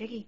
Ricky,